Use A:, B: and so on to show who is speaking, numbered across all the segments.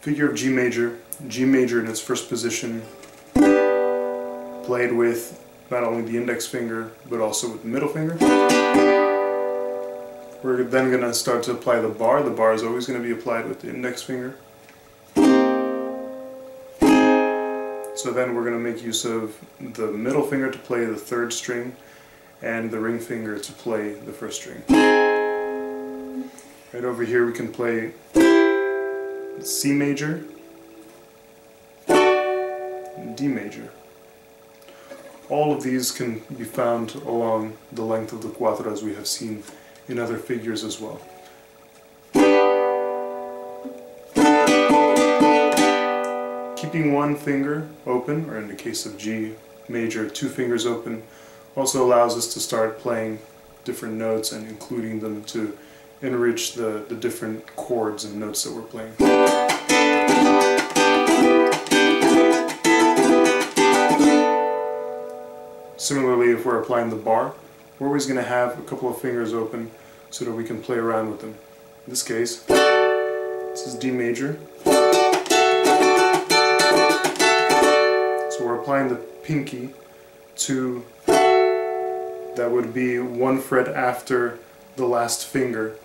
A: Figure of G major, G major in its first position, played with not only the index finger, but also with the middle finger. We're then going to start to apply the bar. The bar is always going to be applied with the index finger. So then we're going to make use of the middle finger to play the third string and the ring finger to play the first string. Right over here we can play C major, D major. All of these can be found along the length of the cuatro as we have seen in other figures as well. Keeping one finger open, or in the case of G major, two fingers open, also allows us to start playing different notes and including them to enrich the, the different chords and notes that we're playing. Similarly, if we're applying the bar, we're always going to have a couple of fingers open so that we can play around with them. In this case, this is D major. So we're applying the pinky to, that would be one fret after the last finger,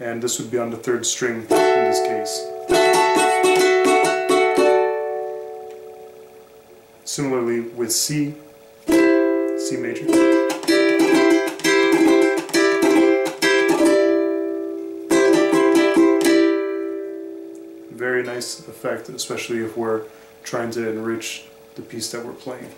A: and this would be on the third string in this case. Similarly with C, C major. Very nice effect, especially if we're trying to enrich the piece that we're playing.